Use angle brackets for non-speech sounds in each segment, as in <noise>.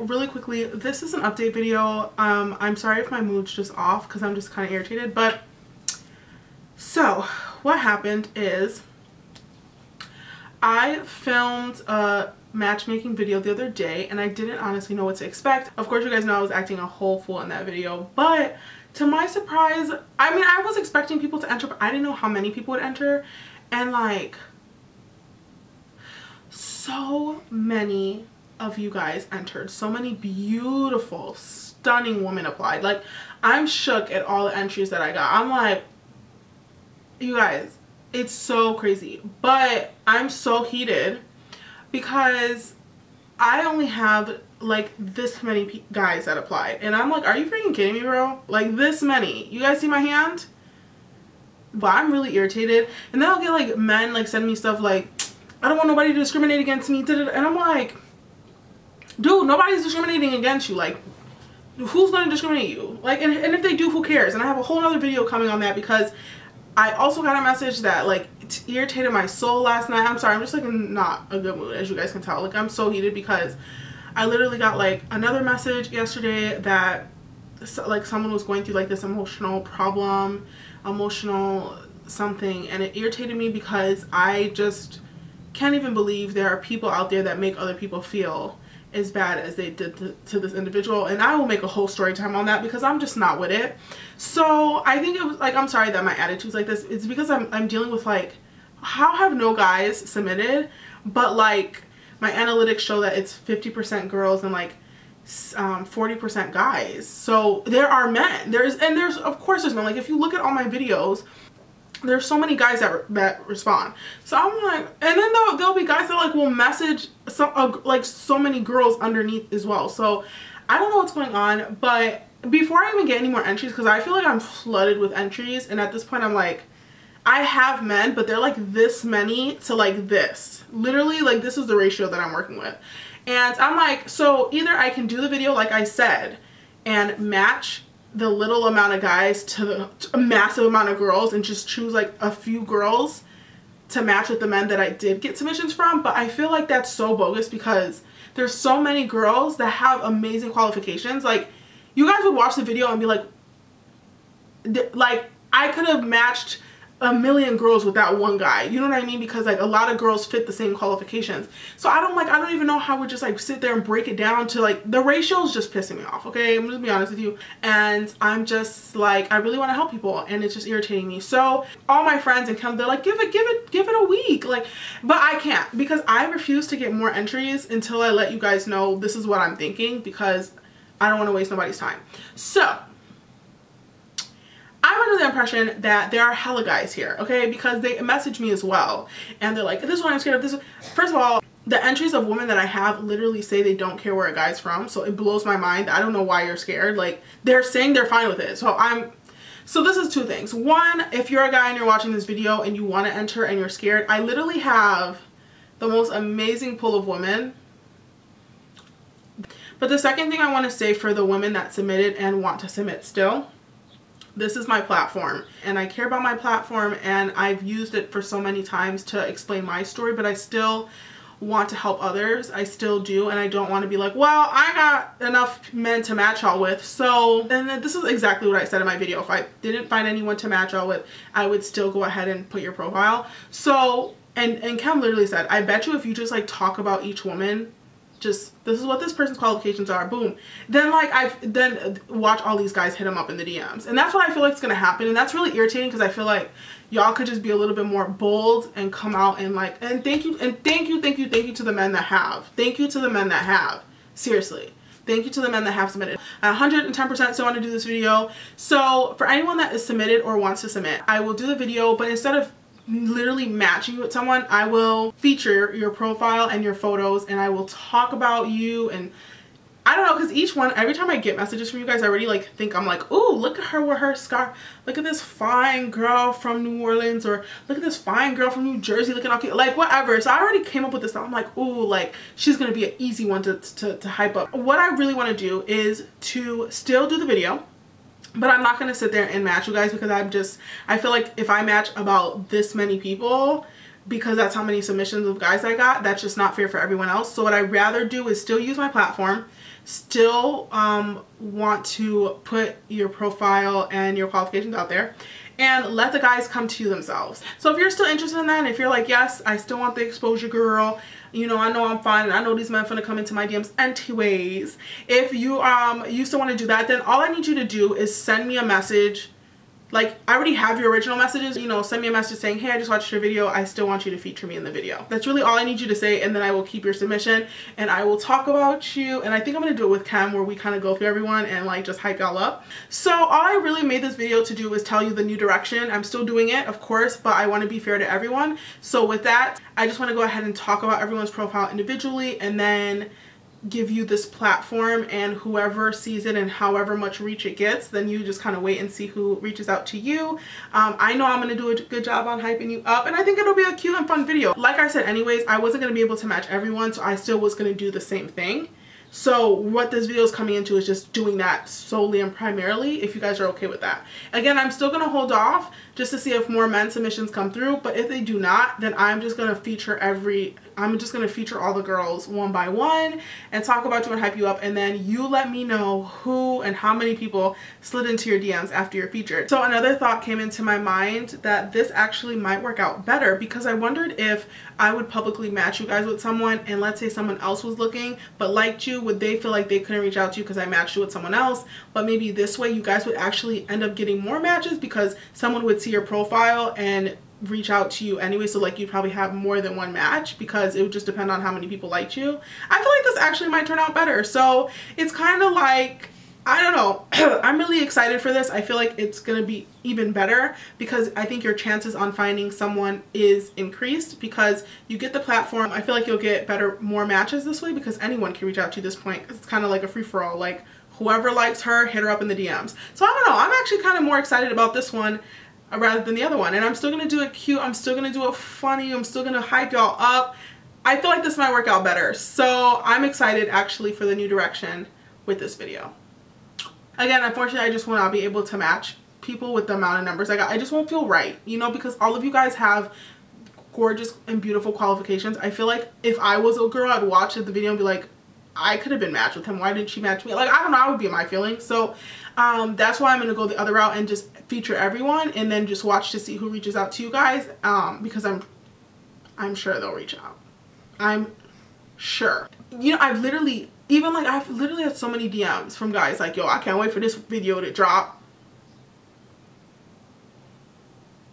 really quickly this is an update video. Um i'm sorry if my mood's just off because i'm just kind of irritated but so what happened is i filmed a matchmaking video the other day and i didn't honestly know what to expect. Of course you guys know i was acting a whole fool in that video but to my surprise i mean i was expecting people to enter but i didn't know how many people would enter and like so many of you guys entered. So many beautiful, stunning women applied. Like, I'm shook at all the entries that I got. I'm like, you guys, it's so crazy. But I'm so heated because I only have like this many guys that applied. And I'm like, are you freaking kidding me, bro? Like this many. You guys see my hand? But I'm really irritated. And then I'll get like men like send me stuff like, I don't want nobody to discriminate against me. And I'm like, dude, nobody's discriminating against you. Like, who's going to discriminate you? Like, and, and if they do, who cares? And I have a whole other video coming on that because I also got a message that like irritated my soul last night. I'm sorry, I'm just like not a good mood as you guys can tell. Like I'm so heated because I literally got like another message yesterday that like someone was going through like this emotional problem, emotional something and it irritated me because I just can't even believe there are people out there that make other people feel as bad as they did to, to, this individual. And I will make a whole story time on that because I'm just not with it. So I think it was like I'm sorry that my attitude's like this. It's because I'm, I'm dealing with like how have no guys submitted but like my analytics show that it's 50% girls and like 40% um, guys. So there are men. There's and there's of course there's men. Like if you look at all my videos there's so many guys that, that respond. So i'm like and then there'll, there'll be guys that like will message some uh, like so many girls underneath as well. So i don't know what's going on but before i even get any more entries because i feel like i'm flooded with entries and at this point i'm like i have men but they're like this many to like this. Literally like this is the ratio that i'm working with. And i'm like so either i can do the video like i said and match the little amount of guys to the to a massive amount of girls and just choose like a few girls to match with the men that I did get submissions from. But I feel like that's so bogus because there's so many girls that have amazing qualifications. Like you guys would watch the video and be like like I could have matched a million girls with that one guy. You know what i mean? Because like a lot of girls fit the same qualifications. So i don't like i don't even know how we just like sit there and break it down to like the ratio is just pissing me off okay? I'm just be honest with you. And i'm just like i really want to help people and it's just irritating me. So all my friends and come they're like give it give it give it a week like but i can't because i refuse to get more entries until i let you guys know this is what i'm thinking because i don't want to waste nobody's time. So I'm under the impression that there are hella guys here, okay? Because they message me as well. And they're like, this is what I'm scared of. This First of all, the entries of women that I have literally say they don't care where a guy's from. So it blows my mind. I don't know why you're scared. Like, they're saying they're fine with it. So I'm... So this is two things. One, if you're a guy and you're watching this video and you want to enter and you're scared, I literally have the most amazing pool of women but the second thing I want to say for the women that submitted and want to submit still this is my platform and I care about my platform and I've used it for so many times to explain my story but I still want to help others. I still do and I don't want to be like well I got enough men to match all with so and this is exactly what I said in my video. If I didn't find anyone to match all with I would still go ahead and put your profile. So and and Kem literally said I bet you if you just like talk about each woman just this is what this person's qualifications are boom. Then like i then uh, watch all these guys hit him up in the dms and that's what i feel like is gonna happen and that's really irritating because i feel like y'all could just be a little bit more bold and come out and like and thank you and thank you thank you thank you to the men that have. Thank you to the men that have. Seriously. Thank you to the men that have submitted. I 110% still want to do this video. So for anyone that is submitted or wants to submit i will do the video but instead of literally matching with someone, I will feature your profile and your photos and I will talk about you and I don't know because each one every time I get messages from you guys I already like think I'm like oh look at her with her scarf look at this fine girl from New Orleans or look at this fine girl from New Jersey looking all cute like whatever. So I already came up with this I'm like oh like she's gonna be an easy one to, to, to hype up. What I really want to do is to still do the video but I'm not going to sit there and match you guys because I'm just, I feel like if I match about this many people, because that's how many submissions of guys I got, that's just not fair for everyone else. So what I'd rather do is still use my platform, still um, want to put your profile and your qualifications out there and let the guys come to you themselves. So if you're still interested in that, if you're like, yes, I still want the exposure girl, you know, I know I'm fine and I know these men gonna come into my DMs anyways. If you um you still want to do that, then all I need you to do is send me a message like I already have your original messages you know send me a message saying hey I just watched your video. I still want you to feature me in the video. That's really all I need you to say and then I will keep your submission and I will talk about you and I think I'm gonna do it with Cam where we kind of go through everyone and like just hype y'all up. So all I really made this video to do is tell you the new direction. I'm still doing it of course but I want to be fair to everyone. So with that I just want to go ahead and talk about everyone's profile individually and then give you this platform and whoever sees it and however much reach it gets then you just kind of wait and see who reaches out to you. Um, I know I'm gonna do a good job on hyping you up and I think it'll be a cute and fun video. Like I said anyways I wasn't gonna be able to match everyone so I still was gonna do the same thing so what this video is coming into is just doing that solely and primarily if you guys are okay with that. Again, I'm still going to hold off just to see if more men submissions come through. But if they do not, then I'm just going to feature every, I'm just going to feature all the girls one by one and talk about you and hype you up. And then you let me know who and how many people slid into your DMs after you're featured. So another thought came into my mind that this actually might work out better because I wondered if I would publicly match you guys with someone and let's say someone else was looking but liked you, would they feel like they couldn't reach out to you because I matched you with someone else? But maybe this way you guys would actually end up getting more matches because someone would see your profile and reach out to you anyway. So like you'd probably have more than one match because it would just depend on how many people liked you. I feel like this actually might turn out better. So it's kind of like I don't know. <clears throat> I'm really excited for this. I feel like it's going to be even better because I think your chances on finding someone is increased because you get the platform. I feel like you'll get better, more matches this way because anyone can reach out to you this point. It's kind of like a free-for-all. Like whoever likes her, hit her up in the DMs. So I don't know. I'm actually kind of more excited about this one rather than the other one. And I'm still going to do it cute. I'm still going to do it funny. I'm still going to hype y'all up. I feel like this might work out better. So I'm excited actually for the new direction with this video. Again, unfortunately, I just will not be able to match people with the amount of numbers I got. I just won't feel right, you know, because all of you guys have gorgeous and beautiful qualifications. I feel like if I was a girl, I'd watch the video and be like, I could have been matched with him. Why didn't she match me? Like, I don't know. I would be my feelings. So um, that's why I'm going to go the other route and just feature everyone and then just watch to see who reaches out to you guys um, because I'm, I'm sure they'll reach out. I'm sure. You know, I've literally, even like, I've literally had so many DMs from guys like, yo, I can't wait for this video to drop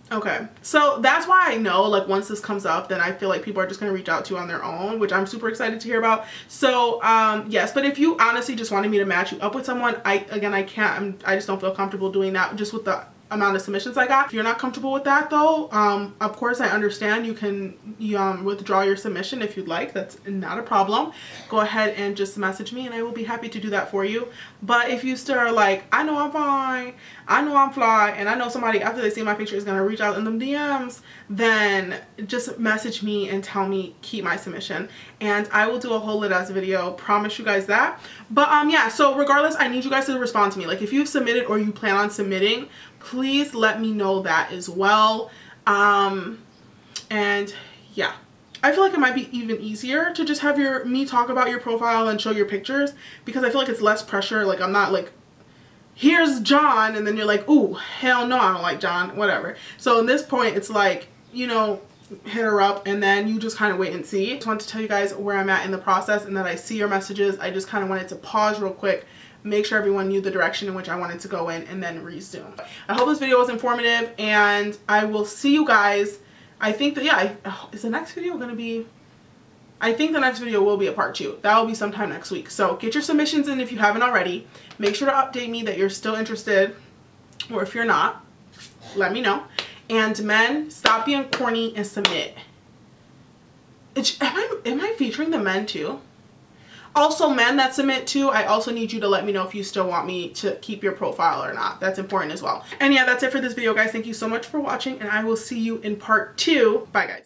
Okay, so that's why I know like once this comes up then I feel like people are just to reach out to you on their own which I'm super excited to hear about. So um yes, but if you honestly just wanted me to match you up with someone, I again I can't, I'm, I just don't feel comfortable doing that just with the amount of submissions I got. If you're not comfortable with that though, um, of course I understand you can you, um, withdraw your submission if you'd like. That's not a problem. Go ahead and just message me and I will be happy to do that for you. But if you still are like, I know I'm fine, I know I'm fly, and I know somebody after they see my picture is going to reach out in them DMs, then just message me and tell me keep my submission. And I will do a whole lit ass video, promise you guys that. But um yeah, so regardless, I need you guys to respond to me. Like if you've submitted or you plan on submitting, please let me know that as well um and yeah I feel like it might be even easier to just have your me talk about your profile and show your pictures because I feel like it's less pressure like I'm not like here's John and then you're like ooh hell no I don't like John whatever so in this point it's like you know hit her up and then you just kind of wait and see. I just want to tell you guys where I'm at in the process and that I see your messages. I just kind of wanted to pause real quick make sure everyone knew the direction in which I wanted to go in and then resume. I hope this video was informative and I will see you guys. I think that, yeah, I, oh, is the next video going to be, I think the next video will be a part two. That will be sometime next week. So get your submissions in if you haven't already. Make sure to update me that you're still interested or if you're not, let me know. And men, stop being corny and submit. Am, I, am I featuring the men too? Also, men that submit to, I also need you to let me know if you still want me to keep your profile or not. That's important as well. And yeah, that's it for this video, guys. Thank you so much for watching, and I will see you in part two. Bye, guys.